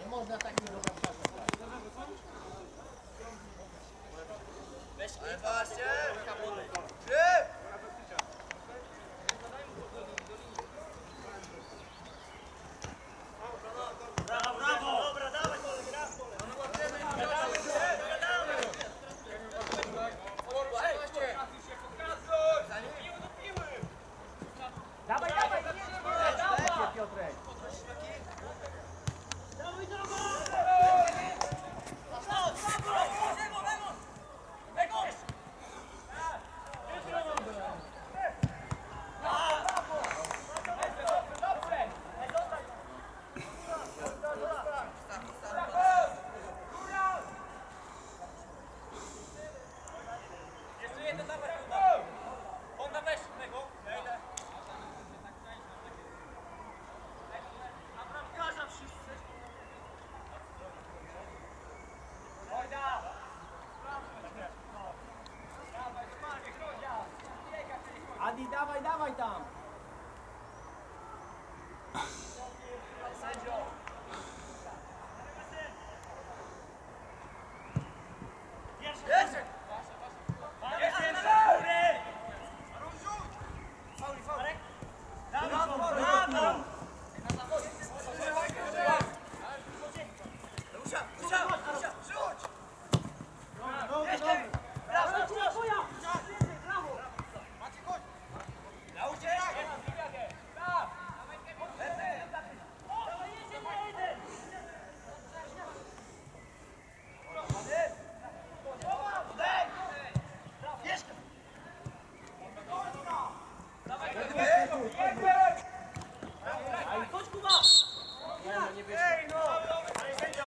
Nie można takiego bramkarza brać. Ale patrzcie! Trzy! Dawaj, dawaj, dawaj, Piotrek. Adi, dawaj, dawaj tam. Push up, push up.